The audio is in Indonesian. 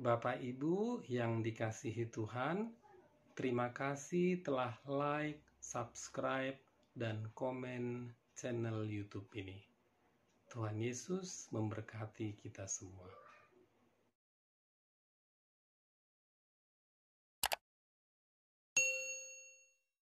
Bapak Ibu yang dikasihi Tuhan, Terima kasih telah like, subscribe, dan komen channel YouTube ini. Tuhan Yesus memberkati kita semua.